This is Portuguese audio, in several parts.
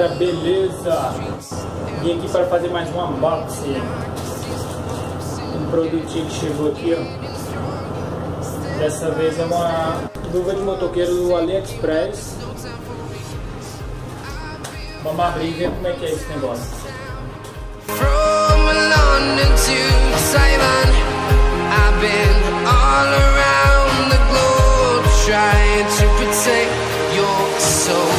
galera, beleza? Vim aqui para fazer mais um unboxing. Um produtinho que chegou aqui, ó. Dessa vez é uma luva de motoqueiro do AliExpress. Vamos abrir e ver como é que é esse negócio. From London to Taiwan I've been all around the globe Trying to protect your soul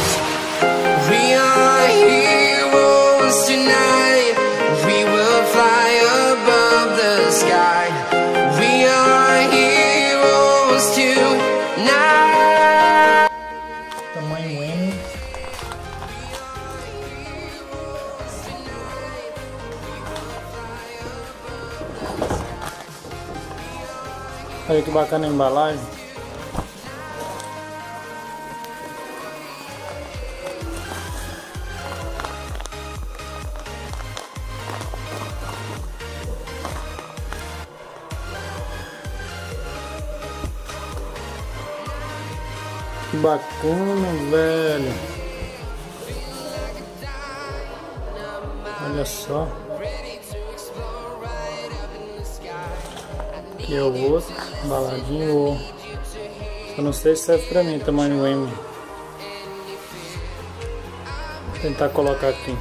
Olha que bacana a embalagem Que bacana, velho. Olha só. Aqui é o outro, embaladinho. Só não sei se serve pra mim, tamanho M. Vou tentar colocar aqui.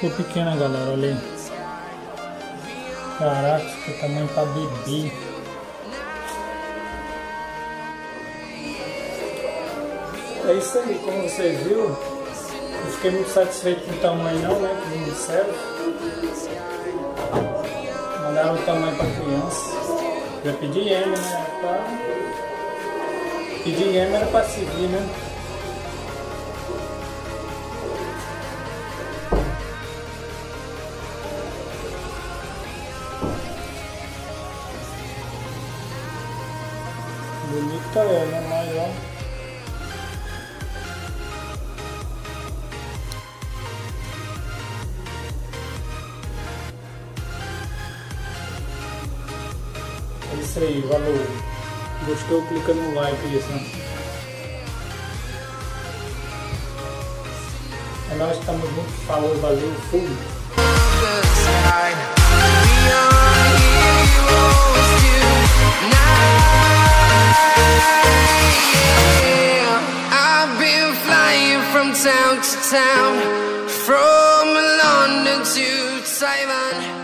Ficou pequena, galera, olha aí. Caraca, que tamanho pra bebê. É isso aí, como você viu, não fiquei muito satisfeito com o tamanho não, né, que me serve. Mandaram o tamanho pra criança. Já pedi M, né, pra... Pedir M era pra seguir, né. Bonita é, né? Mas ó. É isso aí, valeu. Gostou? Clica no like aí, né? É nós estamos juntos. Falou, valeu, fui. Town to town, from London to Taiwan.